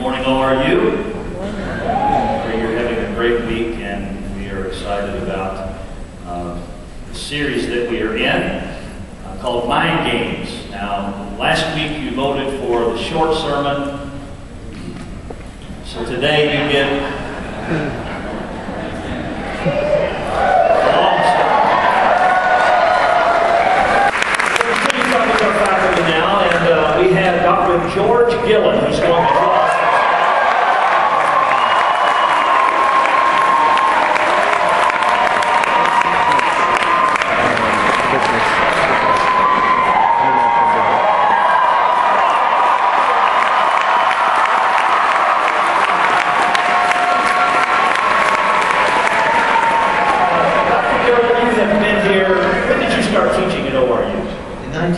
Morning, how are you? Pray you're having a great week, and we are excited about uh, the series that we are in uh, called Mind Games. Now, last week you voted for the short sermon, so today you get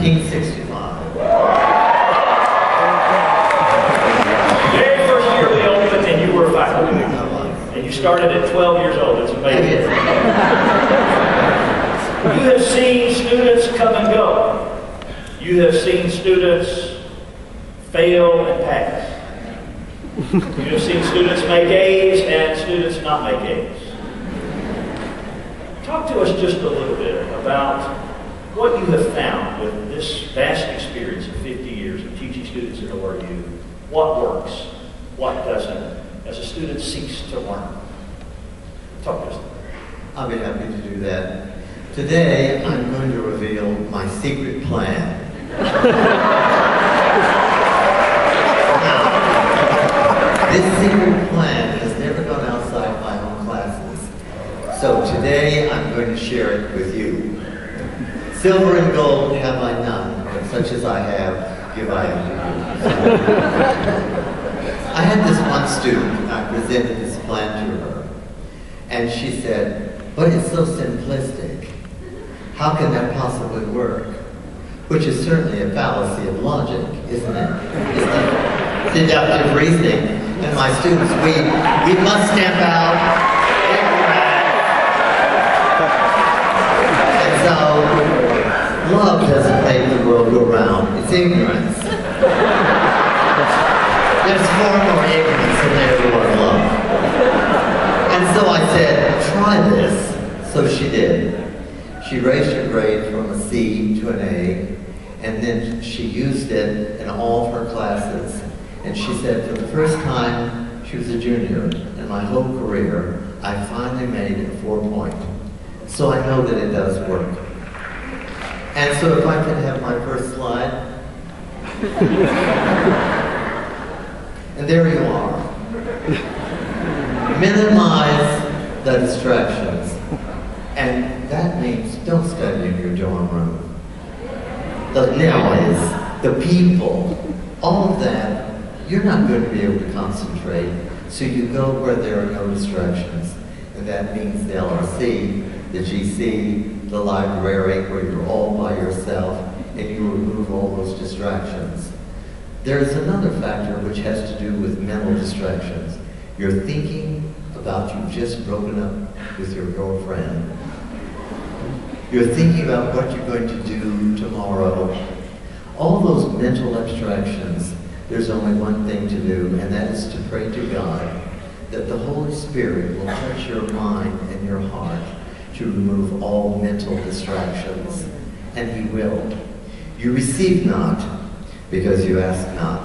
1965. Very first year we opened and you were a faculty. And you started at 12 years old. It's amazing. you have seen students come and go. You have seen students fail and pass. You have seen students make A's and students not make A's. Talk to us just a little bit about what you have found with this vast experience of 50 years of teaching students at ORU. What works, what doesn't, as a student seeks to learn. Talk to us. I'll be happy to do that. Today, I'm going to reveal my secret plan. this secret plan has never gone outside my own classes. So today, I'm going to share it with you. Silver and gold have I none, but such as I have, give I unto you. I had this one student, I presented this plan to her, and she said, but it's so simplistic. How can that possibly work? Which is certainly a fallacy of logic, isn't it? Isn't it? Deductive reasoning. And my students, we, we must stamp out ignorance. And so, love doesn't make the world go round. It's ignorance. There's far more ignorance than there love. And so I said, try this. So she did. She raised her grade from a C to an A, and then she used it in all of her classes. And she said, for the first time, she was a junior, in my whole career, I finally made a four point. So I know that it does work. And so if I could have my first slide. And there you are. Minimize the distractions. And that means don't study in your dorm room. The noise, the people, all of that, you're not going to be able to concentrate. So you go where there are no distractions. And that means the LRC, the GC, the library, where you're all by yourself distractions. There's another factor which has to do with mental distractions. You're thinking about you've just broken up with your girlfriend. You're thinking about what you're going to do tomorrow. All those mental abstractions, there's only one thing to do, and that is to pray to God that the Holy Spirit will touch your mind and your heart to remove all mental distractions. And He will. You receive not because you ask not.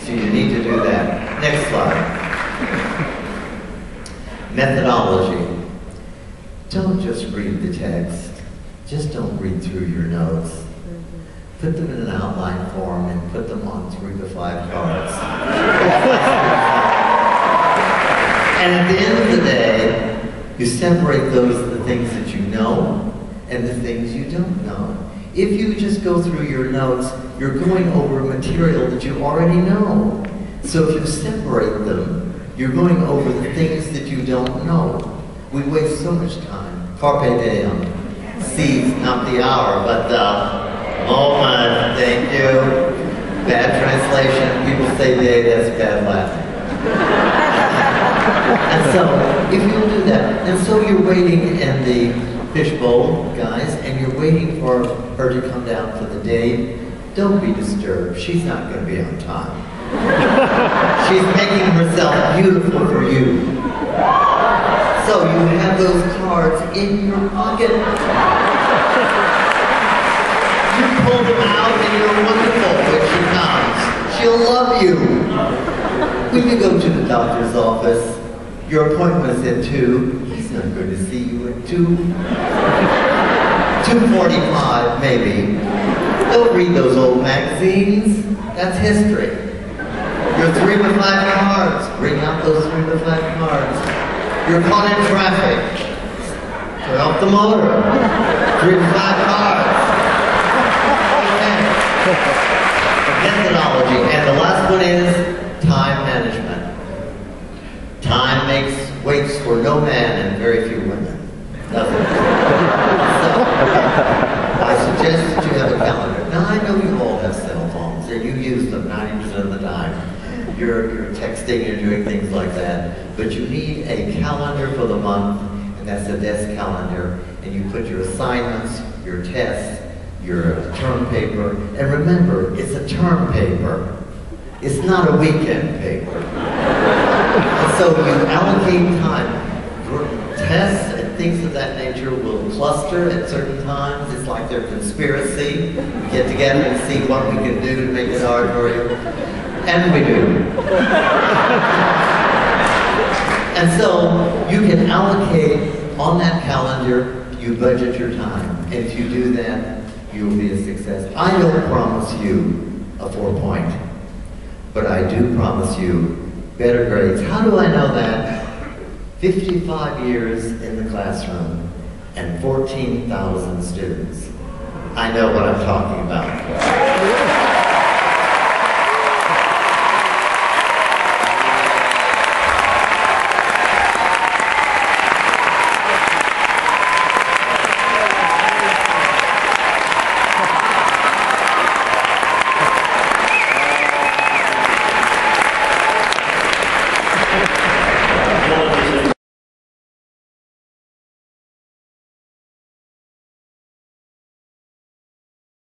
So you need to do that. Next slide. Methodology. Don't just read the text. Just don't read through your notes. Put them in an outline form and put them on three to five cards. and at the end of the day, you separate those the things that you know and the things you don't know. If you just go through your notes, you're going over material that you already know. So if you separate them, you're going over the things that you don't know. We waste so much time. Carpe diem. Seize not the hour, but the moment. Thank you. Bad translation. People say day, that's bad Latin. and so, if you'll do that, and so you're waiting in the fishbowl, guys, and you're waiting for her to come down for the date, don't be disturbed. She's not going to be on time. She's making herself beautiful for you. So you have those cards in your pocket. You pull them out and you're wonderful when she comes. She'll love you. When you go to the doctor's office, your appointment appointment's at 2. He's not going to see you at 2. 2.45 maybe. Don't read those old magazines. That's history. Your three to five cards. Bring out those three to five cards. You're caught in traffic. Turn off the motor. Three to five cards. Methodology. And the last one is. Time makes waits for no man and very few women. Doesn't? So, I suggest that you have a calendar. Now I know you all have cell phones and you use them 90% of the time. You're, you're texting, you're doing things like that. But you need a calendar for the month, and that's a desk calendar. And you put your assignments, your tests, your term paper. And remember, it's a term paper. It's not a weekend paper. So you allocate time. Tests and things of that nature will cluster at certain times. It's like their conspiracy. We get together and see what we can do to make it hard for you. And we do. And so you can allocate on that calendar, you budget your time. And if you do that, you'll be a success. I don't promise you a four point, but I do promise you better grades. How do I know that? 55 years in the classroom and 14,000 students. I know what I'm talking about.